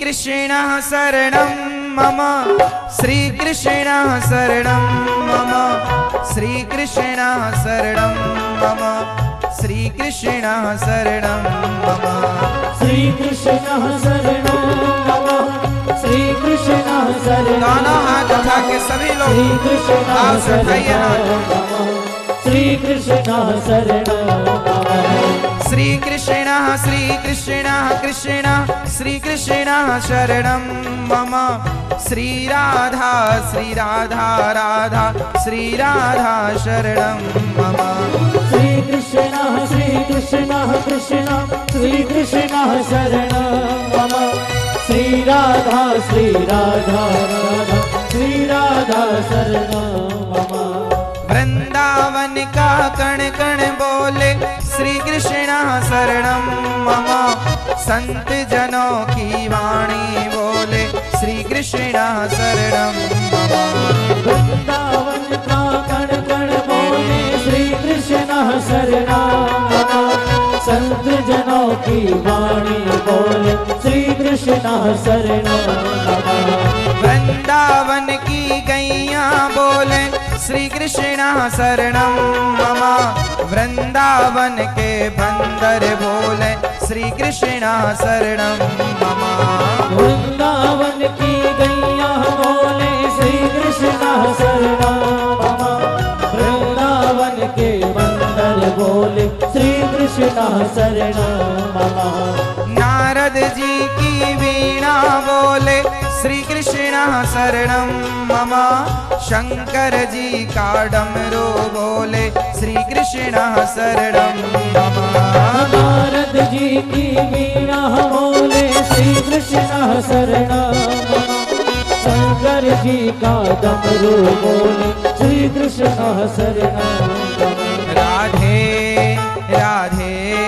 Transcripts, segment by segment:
श्रीकृष्ण शरणं मम। श्रीकृष्ण शरणं मम। श्रीकृष्ण शरणं मम। श्रीकृष्ण शरणं मम। श्रीकृष्ण शरणं मम। श्रीकृष्ण शरणं दोनों हाथ उठा के सभी लोग। श्रीकृष्ण आओ से उठाइए शरणं श्री कृष्ण श्रीकृष्ण कृष्ण श्रीकृष्ण शरण मम। श्रीराधा श्रीराधा राधा श्रीराधा शरण मम। श्रीकृष्ण श्रीकृष्ण कृष्ण श्रीकृष्ण शरण मम। श्रीराधा श्री राधा श्रीराधा शरण मम। वृंदावन का कण कण बोले श्री कृष्ण शरणं मम संत जनों की वाणी बोले। श्री कृष्ण शरणं मम। वृंदावन का कण कण बोले। श्री कृष्ण शरणं संत जनों की वाणी बोले। श्री कृष्ण शरणं वृंदावन की गैया बोले। श्रीकृष्णः शरण मम वृंदावन के बन्दर भोले श्रीकृष्णः शरण मम। श्री कृष्ण शरणं मम। नारद जी की वीणा बोले श्री कृष्ण शरणं मम। शंकर जी का डमरू बोले श्री कृष्ण शरणं मम। नारद जी की वीणा बोले श्री कृष्ण शरणं शंकर जी का डमरू बोले श्री कृष्ण शरणं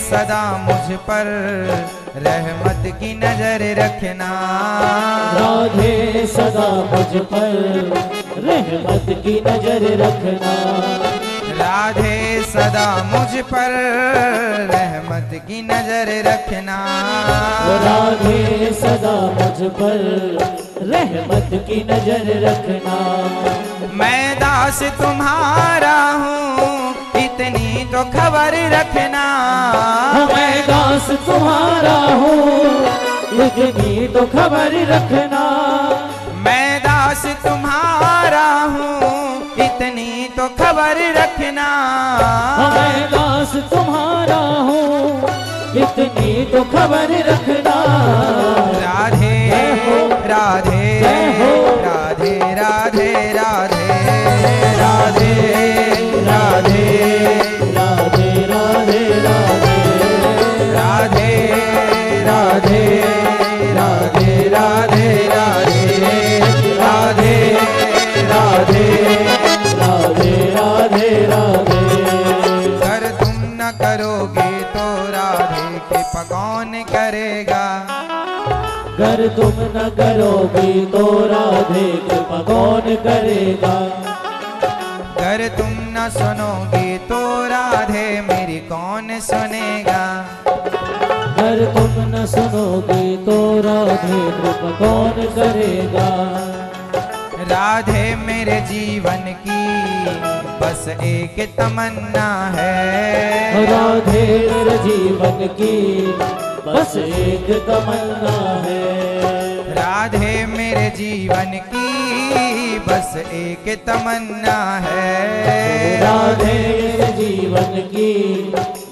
सदा मुझ पर रहमत की नज़र रखना। राधे सदा मुझ पर रहमत की नज़र रखना। राधे सदा मुझ पर रहमत की नज़र रखना। राधे सदा मुझ पर रहमत की नज़र रखना। मैं दास तुम्हारा हूँ तो खबर रखना। मैं दास तुम्हारा हूँ इतनी तो खबर रखना। मैं दास तुम्हारा हूँ इतनी तो खबर रखना। मैं दास तुम्हारा हूँ इतनी तो खबर रखना। राधे राधे। अगर तुम न करोगे तो राधे कृपा कौन करेगा? अगर तुम न सुनोगे तो राधे मेरी कौन सुनेगा? अगर तुम न सुनोगे तो राधे कृपा कौन करेगा? राधे मेरे जीवन की बस एक तमन्ना है। राधे मेरे जीवन की बस एक तमन्ना है। राधे मेरे जीवन की बस एक तमन्ना है। राधे मेरे जीवन की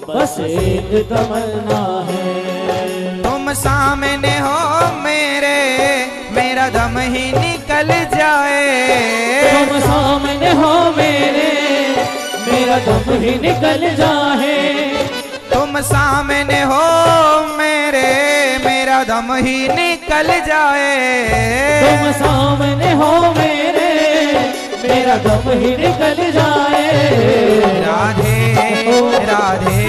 बस एक तमन्ना है। तुम सामने हो मेरे मेरा दम ही निकल जाए। तुम सामने हो मेरे मेरा दम ही निकल जाए। तुम सामने हो मेरे मेरा दम ही निकल जाए। तुम सामने हो मेरे मेरा दम ही निकल जाए। राधे राधे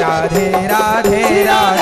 राधे राधे राधे।